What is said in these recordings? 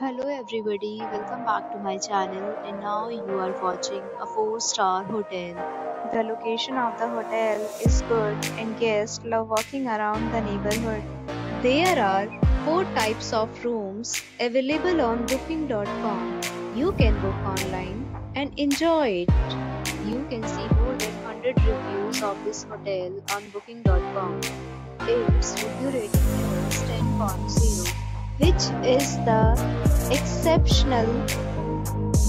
Hello everybody, welcome back to my channel and now you are watching a 4-star hotel. The location of the hotel is good and guests love walking around the neighborhood. There are 4 types of rooms available on booking.com. You can book online and enjoy it. You can see more than 100 reviews of this hotel on booking.com. Its review rating is 10.0 which is the exceptional.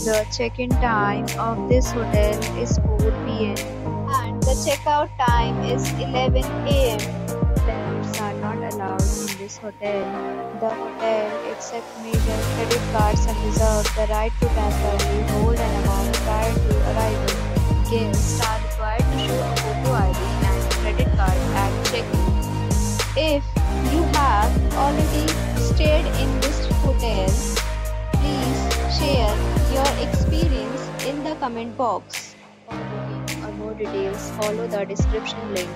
The check-in time of this hotel is 4 p.m. and the checkout time is 11 a.m. Pets are not allowed in this hotel. The hotel accepts major credit cards and reserves the right to temporarily hold an amount prior to arrival. Guests are required to show a photo ID and credit card at check-in. If your experience in the comment box. For booking or more details, follow the description link.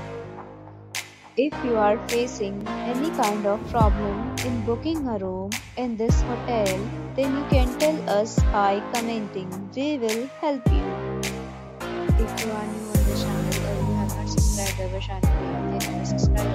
If you are facing any kind of problem in booking a room in this hotel, then you can tell us by commenting. We will help you. If you are new on the channel or you have not subscribed our channel then subscribe